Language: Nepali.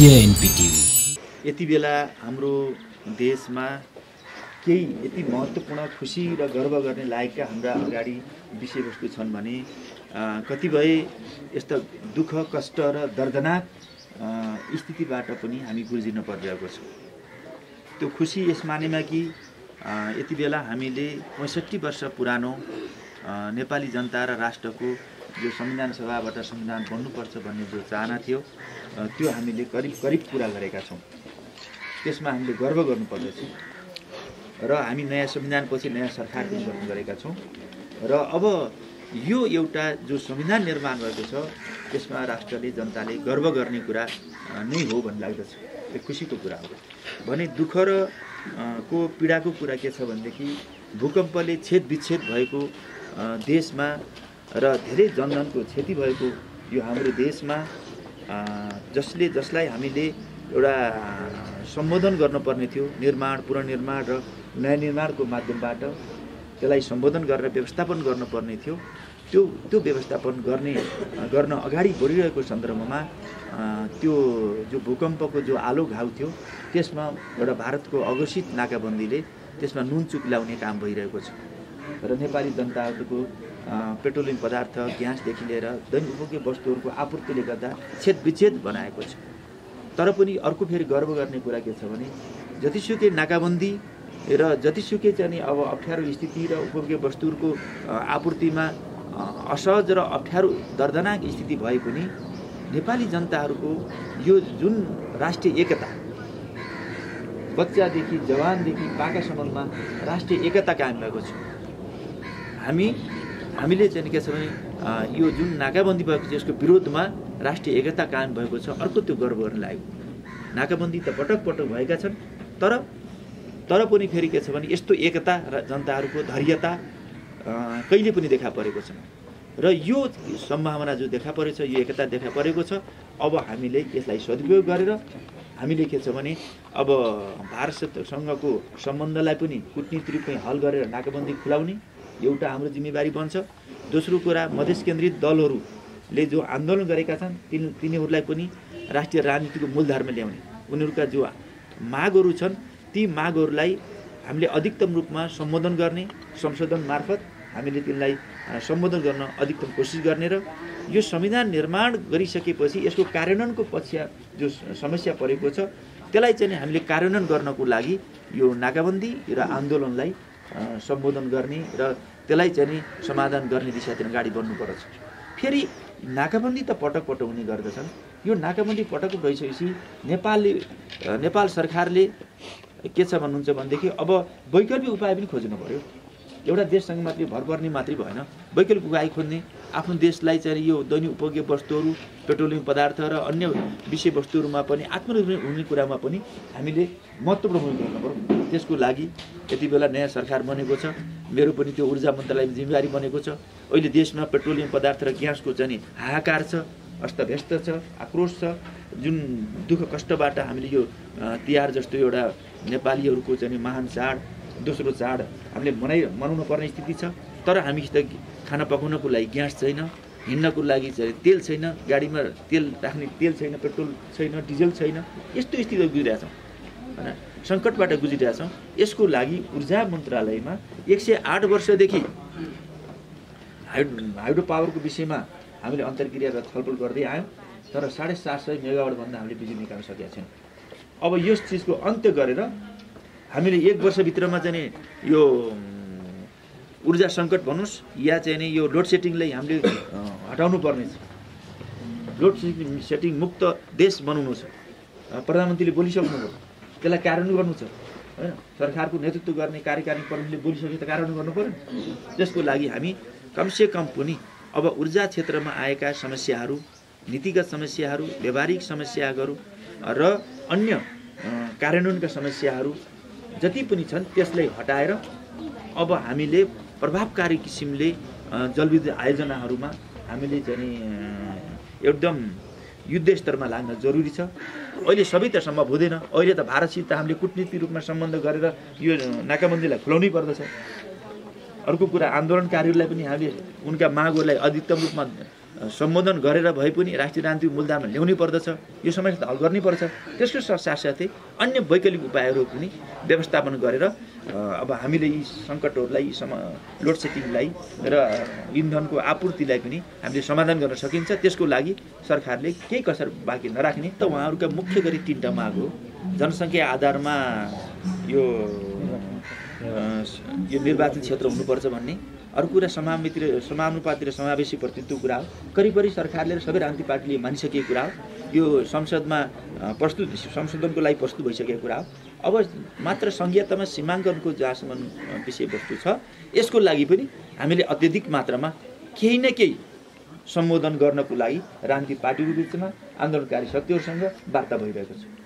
यति बेला हाम्रो देशमा केही यति महत्त्वपूर्ण खुसी र गर्व गर्ने लायकका हाम्रा अगाडि विषयवस्तु छन् भने कतिपय यस्ता दुःख कष्ट र दर्दनाक स्थितिबाट पनि हामी गुल्झिन परिरहेको छौँ। त्यो खुसी यस मानेमा कि यति बेला हामीले पैँसठी वर्ष पुरानो नेपाली जनता र राष्ट्रको जो संविधान सभाबाट संविधान बन्नुपर्छ भन्ने जो चाहना थियो त्यो हामीले करिब करिब पुरा गरेका छौँ। त्यसमा हामीले गर्व गर्नुपर्दछ। र हामी नयाँ संविधानपछि नयाँ सरकार पनि गठन गरेका छौँ। र अब यो एउटा जो संविधान निर्माण भएको छ त्यसमा राष्ट्रले जनताले गर्व गर्ने कुरा नै हो भन्ने लाग्दछ। त्यो खुसीको कुरा हो। भने दुःख र को पीडाको कुरा के छ भनेदेखि भूकम्पले छेद विच्छेद भएको देशमा र धेरै जनधनको क्षति भएको यो हाम्रो देशमा जसले जसलाई हामीले एउटा सम्बोधन गर्नुपर्ने थियो निर्माण पुनर्निर्माण र नयाँ निर्माणको माध्यमबाट त्यसलाई सम्बोधन गरेर व्यवस्थापन गर्नुपर्ने थियो। त्यो त्यो व्यवस्थापन गर्ने गर्न अगाडि बढिरहेको सन्दर्भमा त्यो जो भूकम्पको जो आलो घाउ थियो त्यसमा एउटा भारतको अघोषित नाकाबन्दीले त्यसमा नुन चुक ल्याउने काम भइरहेको छ। र नेपाली जनताहरूको पेट्रोलियम पदार्थ ग्यासदेखि लिएर दैनिक उपभोग्य वस्तुहरूको आपूर्तिले गर्दा छेद विच्छेद बनाएको छ। तर पनि अर्को फेरि गर्व गर्ने कुरा के छ भने जतिसुकै नाकाबन्दी र जतिसुकै चाहिँ अब अप्ठ्यारो स्थिति र उपभोग्य वस्तुहरूको आपूर्तिमा असहज र अप्ठ्यारो दर्दनाक स्थिति भए पनि नेपाली जनताहरूको यो जुन राष्ट्रिय एकता बच्चादेखि जवानदेखि पाकासम्ममा राष्ट्रिय एकता कायम भएको छ। हामी हामीले चाहिँ के छ भने यो जुन नाकाबन्दी भएको छ यसको विरोधमा राष्ट्रिय एकता कायम भएको छ अर्को त्यो गर्व गर्न लागेको। नाकाबन्दी त पटक पटक भएका छन् तर तर पनि फेरि के छ भने यस्तो एकता र जनताहरूको धैर्यता कहिले पनि देखा परेको छैन। र यो सम्भावना जो देखा परेको छ यो एकता देखा परेको छ अब हामीले यसलाई सदुपयोग गरेर हामीले के छ भने अब भारतसँगको सम्बन्धलाई पनि कुटनीति रूपमै हल गरेर नाकाबन्दी खुलाउने एउटा हाम्रो जिम्मेवारी बन्छ। दोस्रो कुरा मधेस केन्द्रित दलहरूले जो आन्दोलन गरेका छन् तिन तिनीहरूलाई पनि राष्ट्रिय राजनीतिको मूलधारमा ल्याउने। उनीहरूका जो मागहरू छन् ती मागहरूलाई हामीले अधिकतम रूपमा सम्बोधन गर्ने संशोधन मार्फत हामीले तिनलाई सम्बोधन गर्न अधिकतम कोसिस गर्ने र यो संविधान निर्माण गरिसकेपछि यसको कार्यान्वयनको पक्ष जो समस्या परेको छ त्यसलाई चाहिँ हामीले कार्यान्वयन गर्नको लागि यो नाकाबन्दी र आन्दोलनलाई सम्बोधन गर्ने र त्यसलाई चाहिँ नि समाधान गर्ने दिशातिर अगाडि बढ्नुपर्छ फेरि नाकाबन्दी त पटक पटक हुने गर्दछन्। यो नाकाबन्दी पटक भइसकेपछि नेपालले नेपाल सरकारले के छ भन्नुहुन्छ भनेदेखि अब वैकल्पिक उपाय पनि खोज्नु पऱ्यो एउटा देशसँग मात्रै भर पर्ने मात्रै भएन। वैकल्पिक उपाय खोज्ने आफ्नो देशलाई चाहिँ यो दैनिक उपभोग्य वस्तुहरू पेट्रोलियम पदार्थ र अन्य विषयवस्तुहरूमा पनि आत्मनिर्भर हुने कुरामा पनि हामीले महत्त्वपूर्ण भूमिका त्यसको लागि यति बेला नयाँ सरकार बनेको छ। मेरो पनि त्यो ऊर्जा मन्त्रालयमा जिम्मेवारी बनेको छ। अहिले देशमा पेट्रोलियम पदार्थ र ग्यासको चाहिँ हाहाकार छ अस्तव्यस्त छ आक्रोश छ। जुन दुःख कष्टबाट हामीले यो तिहार जस्तो एउटा नेपालीहरूको चाहिँ महान चाड दोस्रो चाड हामीले मनाइ मनाउनु पर्ने स्थिति छ। तर हामीसित खाना पकाउनको लागि ग्यास छैन हिँड्नको लागि चाहिँ तेल छैन गाडीमा तेल राख्ने तेल छैन पेट्रोल छैन डिजल छैन। यस्तो स्थिति गुजिरहेछौँ होइन? सङ्कटबाट गुजिरहेछौँ। यसको लागि ऊर्जा मन्त्रालयमा एक सय आठ वर्षदेखि हाइड्रो हाइड्रो पावरको विषयमा हामीले अन्तर्क्रिया र छलफल गर्दै आयौँ तर साढे सात सय मेगावाटभन्दा हामीले बिजुली निकाल्न सकेका छैनौँ। अब यस चिजको अन्त्य गरेर हामीले एक वर्षभित्रमा चाहिँ यो ऊर्जा सङ्कट भन्नुहोस् या चाहिँ यो लोड सेटिङलाई हामीले हटाउनु पर्ने छ लोड सेटिङ मुक्त देश बनाउनु छ। प्रधानमन्त्रीले बोलिसक्नुभयो। त्यसलाई कार्यान्वयन गर्नु छ। होइन? सरकारको नेतृत्व गर्ने कार्यकारिणी प्रमुखले बोलिसके त कार्यान्वयन गर्नु पऱ्यो त्यसको लागि हामी कमसे कम पनि अब ऊर्जा क्षेत्रमा आएका समस्याहरू नीतिगत समस्याहरू व्यवहारिक समस्याहरू र अन्य कार्यान्वयनका समस्याहरू जति पनि छन् त्यसलाई हटाएर अब हामीले प्रभावकारी किसिमले जलविद्युत आयोजनाहरूमा हामीले चाहिँ एकदम युद्ध स्तरमा लाग्न जरुरी छ। अहिले सबै त सम्भव हुँदैन। अहिले त भारतसित हामीले कुटनीतिक रूपमा सम्बन्ध गरेर यो नाकाबन्दीलाई खुलाउनै पर्दछ। अर्को कुरा आन्दोलनकारीहरूलाई पनि हामीले उनका मागहरूलाई अधिकतम रूपमा सम्बोधन गरेर भए पनि राष्ट्रिय राजनीतिक मुद्दामा ल्याउनै पर्दछ। यो समस्या हल गर्नै पर्छ त्यसको साथसाथै अन्य वैकल्पिक उपायहरू पनि व्यवस्थापन गरेर अब हामीले यी सङ्कटहरूलाई सम लोड सेडिङलाई र इन्धनको आपूर्तिलाई पनि हामीले समाधान गर्न सकिन्छ। त्यसको लागि सरकारले केही कसर बाँकी नराख्ने त उहाँहरूका मुख्य गरी तिनवटा माग हो। जनसङ्ख्या आधारमा यो यो निर्वाचन क्षेत्र हुनुपर्छ भन्ने। अर्को कुरा समामिति र समानुपाति र समावेशी प्रतिनिधित्व कुरा हो। करिब सरकारले र सबै राजनीतिक पार्टीले मानिसकेको कुरा हो। यो संसदमा प्रस्तुत संशोधनको लागि प्रस्तुत भइसकेको कुरा हो। अब मात्र सङ्घीयतामा सीमाङ्कनको जहाँसम्म विषयवस्तु छ यसको लागि पनि हामीले अत्यधिक मात्रामा केही न केही सम्बोधन गर्नको लागि राजनीतिक पार्टीको बिचमा आन्दोलनकारी शक्तिहरूसँग वार्ता भइरहेको छ।